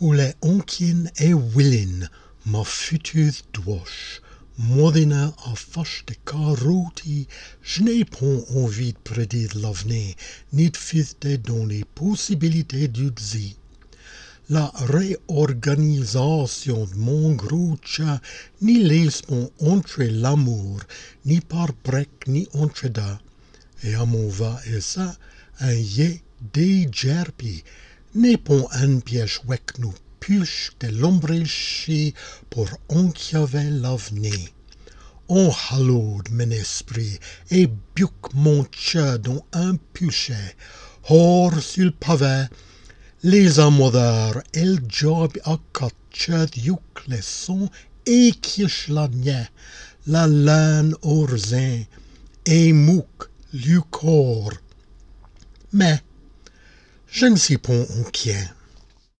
où les onkien et willin ma future dwoche, modina a foch de caroti, je n'ai point envie de prédire l'avenir, ni de fister dans les possibilités du zi. La réorganisation de mon gros chat n'y laisse pas l'amour, ni par brec, ni entre da. Et à mon va et ça, un yé des gerpi, pas un piège wek nous puche de l'ombrage pour encaver l'avenir. On halloude mon esprit et buque mon chat dans un puchet, hors sur pavé, les amoureux, el job a catchet yuk les sons et kish la la laine orzin, et mouk, lucor. Mais, je ne suis pas inquiet.